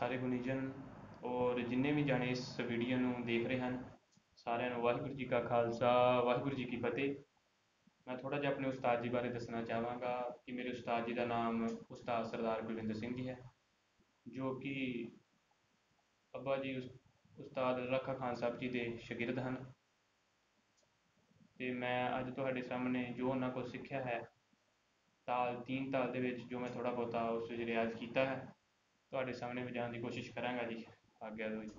ਸਾਰੇ ਗੁਣੀਜਨ ਔਰ ਜਿੰਨੇ ਵੀ ਜਾਣੇ ਇਸ ਵੀਡੀਓ ਨੂੰ ਦੇਖ ਰਹੇ ਹਨ, ਸਾਰਿਆਂ ਨੂੰ ਵਾਹਿਗੁਰੂ ਜੀ ਕਾ ਖਾਲਸਾ, ਵਾਹਿਗੁਰੂ ਜੀ ਕੀ ਫਤਿਹ। ਮੈਂ ਥੋੜ੍ਹਾ ਜਿਹਾ ਆਪਣੇ ਉਸਤਾਦ ਜੀ ਬਾਰੇ ਦੱਸਣਾ ਚਾਹਾਂਗਾ ਕਿ ਮੇਰੇ ਉਸਤਾਦ ਜੀ ਦਾ ਨਾਮ ਉਸਤਾਦ ਸਰਦਾਰ ਗੁਰਵਿੰਦਰ ਸਿੰਘ ਜੀ ਹੈ, ਜੋ ਕਿ ਅੱਬਾ ਜੀ ਉਸਤਾਦ ਰੱਖਾ ਖਾਨ ਸਾਹਿਬ ਜੀ ਦੇ ਸ਼ਾਗਿਰਦ ਹਨ। ਤੇ ਮੈਂ ਅੱਜ ਤੁਹਾਡੇ ਸਾਹਮਣੇ ਜੋ ਉਹਨਾਂ ਕੋਲ ਸਿੱਖਿਆ ਹੈ, ਤਾਲ, ਤੀਨ ਤਾਲ ਦੇ ਵਿੱਚ ਜੋ ਮੈਂ ਥੋੜ੍ਹਾ ਬਹੁਤਾ ਉਸ ਵਿੱਚ ਰਿਆਜ਼ ਕੀਤਾ ਹੈ ਤੁਹਾਡੇ ਸਾਹਮਣੇ ਵਜਾਉਣ ਦੀ ਕੋਸ਼ਿਸ਼ ਕਰਾਂਗਾ ਜੀ। ਆਗਿਆ ਦਿਓ ਜੀ।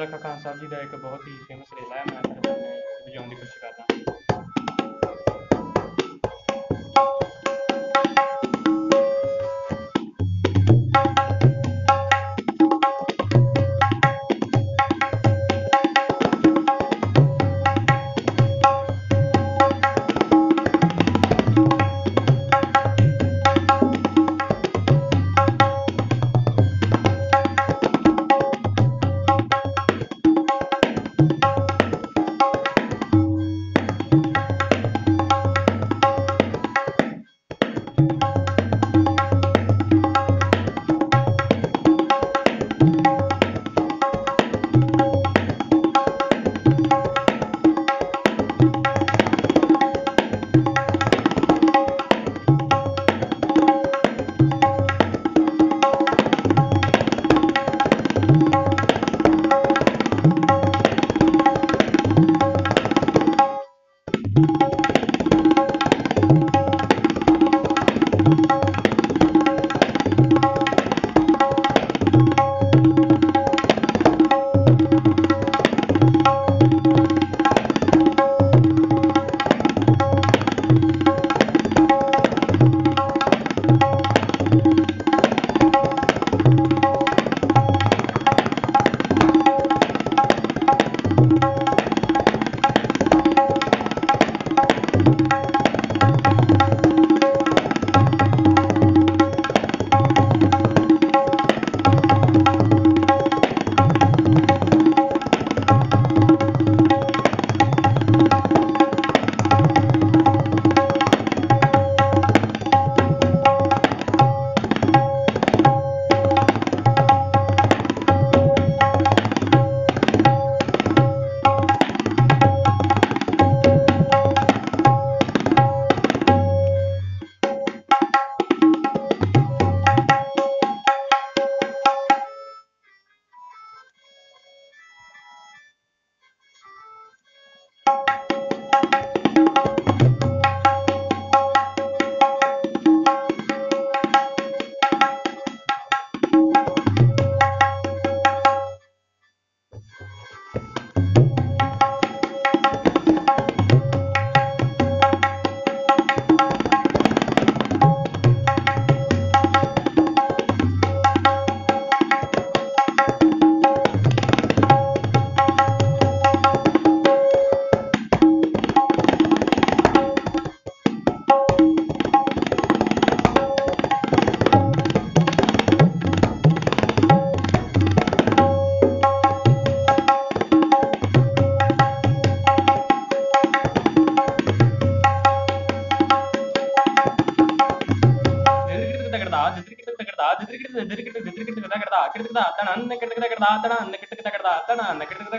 ਭੱਲਾ ਕਾ ਖਾਨ ਸਾਹਿਬ ਜੀ ਦਾ ਇੱਕ ਬਹੁਤ ਹੀ ਫੇਮਸ ਰੇਲਾ ਹੈ, ਮੈਂ ਵਜਾਉਣ ਦੀ ਕੋਸ਼ਿਸ਼ ਕਰਦਾ కిటకిదా తన అన్న కిటకిదా కిటదా తన అన్న కిటకిదా కిటదా తన అన్న కిటకిదా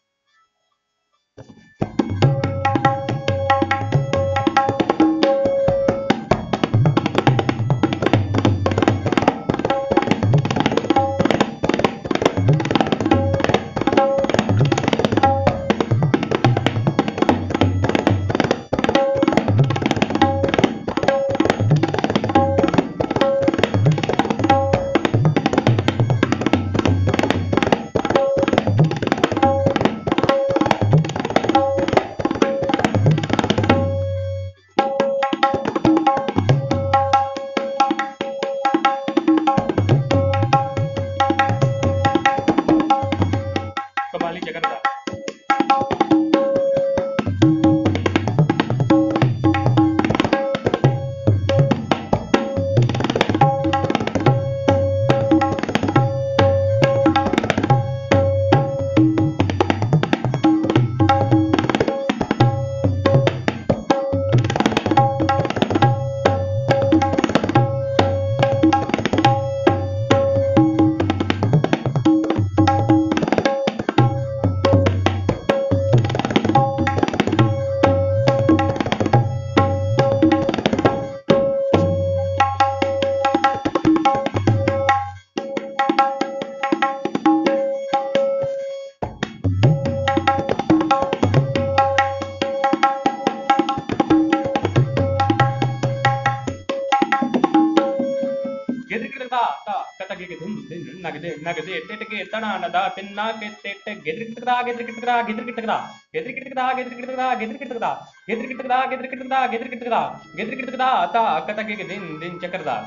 நகது எட்டு எத்தனானதா தென்னாக்கு தெட்ட கெதிர்கிட்டதா கெதிர்கிட்டதா கெதிர்கிட்டதா கெதிர்கிட்டதா கெதிர்கிட்டதா கெதிர்கிட்டதா கெதிர்கிட்டதா கெதிர்கிட்டதா கெதிர்கிட்டதா கெதிர்கிட்டதா அத்தா அக்கத்தக்கு தின் தின் சக்கரதா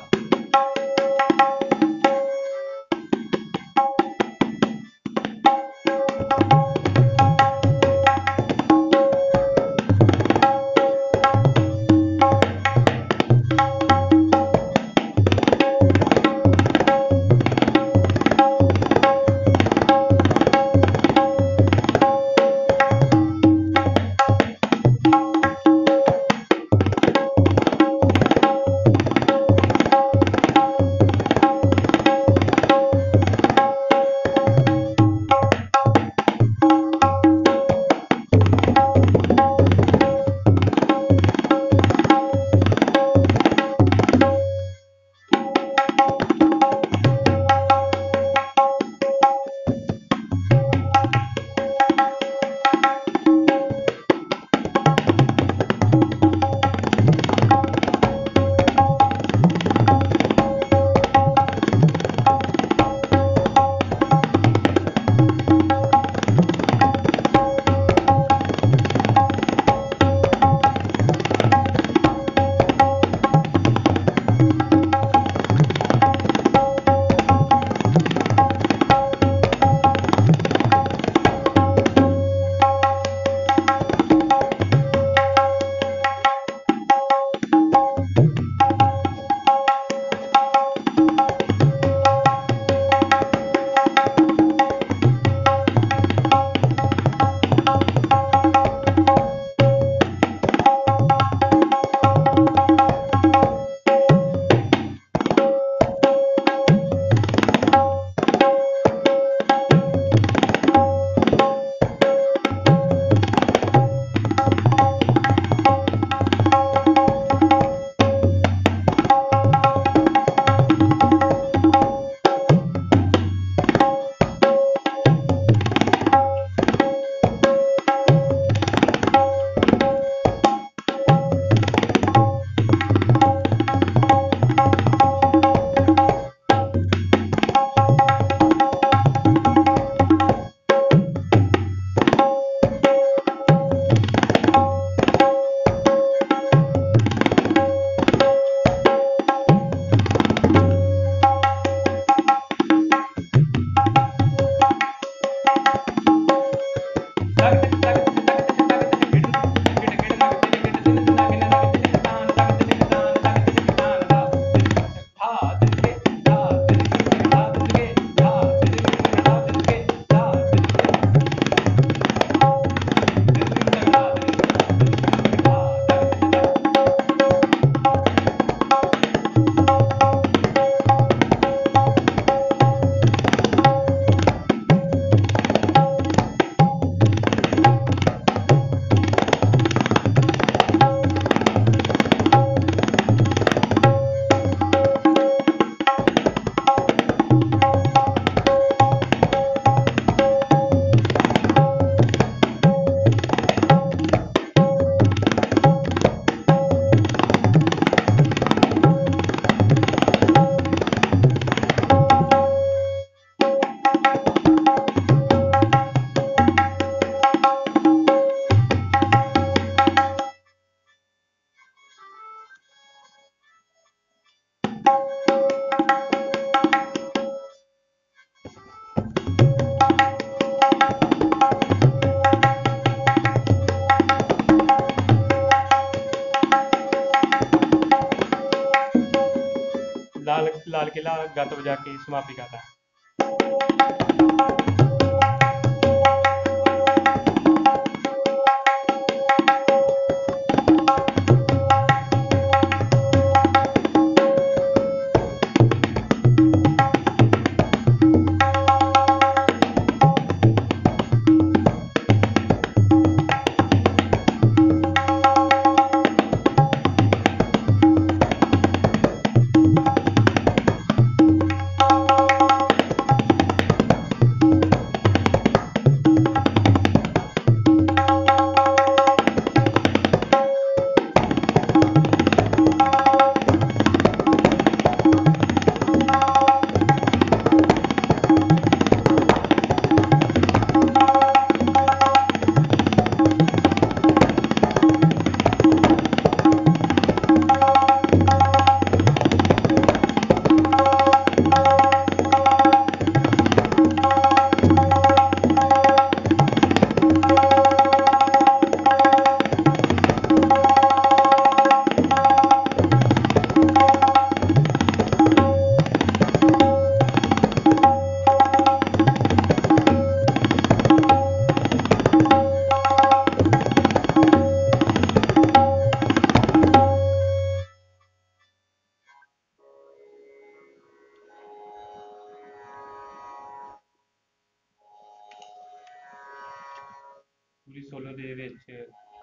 ਕਿਲਾ ਵਜਾ ਕੇ ਸਮਾਪਤੀ ਕਰਦਾ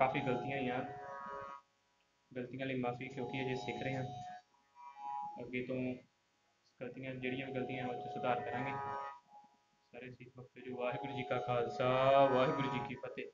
ਕਾਫੀ ਗਲਤੀਆਂ ਆਈਆਂ ਗਲਤੀਆਂ ਲਈ ਮਾਫੀ ਕਿਉਂਕਿ ਅਜੇ ਸਿੱਖ ਰਹੇ ਹਾਂ, ਅੱਗੇ ਤੋਂ ਗਲਤੀਆਂ, ਜਿਹੜੀਆਂ ਵੀ ਗਲਤੀਆਂ ਉਹ 'ਚ ਸੁਧਾਰ ਕਰਾਂਗੇ। ਸਾਰੇ ਸਿੱਖ ਭਗਤੋ ਜੀ, ਵਾਹਿਗੁਰੂ ਜੀ ਕਾ ਖਾਲਸਾ, ਵਾਹਿਗੁਰੂ ਜੀ ਕੀ ਫਤਿਹ।